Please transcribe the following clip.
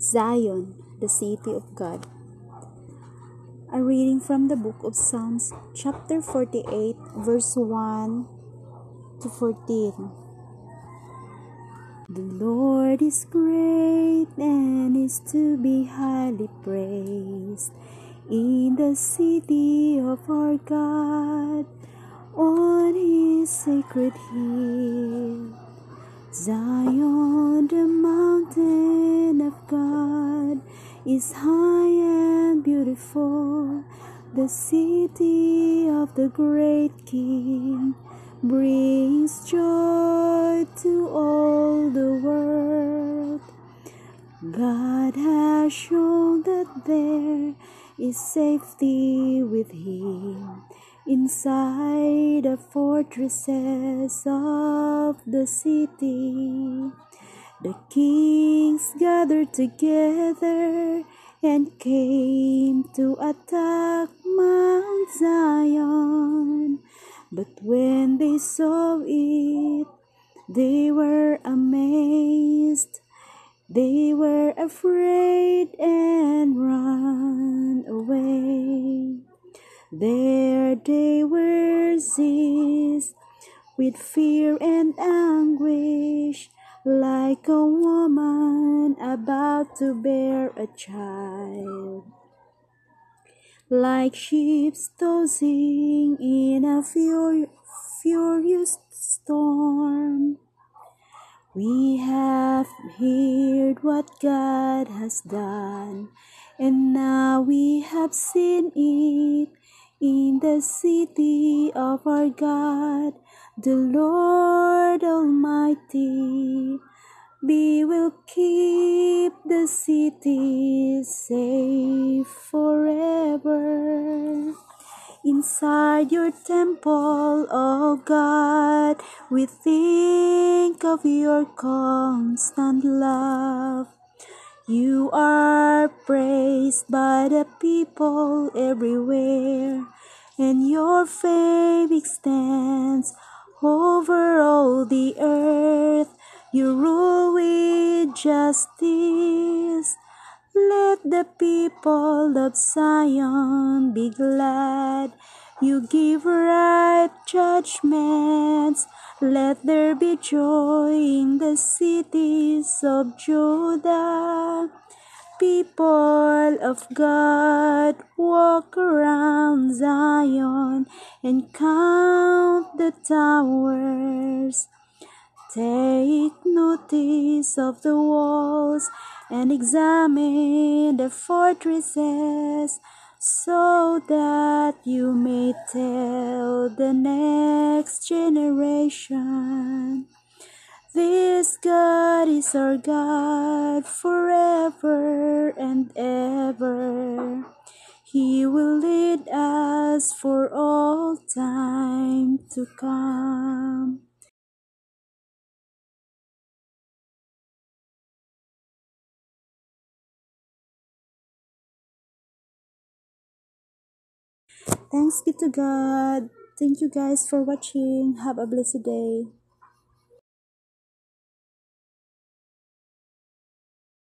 Zion, the city of God. A reading from the book of Psalms, chapter 48, verse 1 to 14. The Lord is great and is to be highly praised in the city of our God on his sacred hill. Zion, the mountain God, is high and beautiful, the city of the great King brings joy to all the world. God has shown that there is safety with Him inside the fortresses of the city. The kings gathered together and came to attack Mount Zion. But when they saw it, they were amazed. They were afraid and ran away. There they were seized with fear and anguish, like a woman about to bear a child. Like sheep tossing in a fur furious storm. We have heard what God has done, and now we have seen it in the city of our God, the Lord Almighty. We will keep the city safe forever. Inside your temple, oh God, we think of your constant love. You are praised by the people everywhere, and your fame extends over all the earth. You rule with justice. Let the people of Zion be glad. You give right judgments. Let there be joy in the cities of Judah. People of God, walk around Zion and count the towers. Take notice of the walls and examine the fortresses so that you may tell the next generation. This God is our God forever and ever. He will lead us for all time to come. Thanks be to God. Thank you guys for watching. Have a blessed day.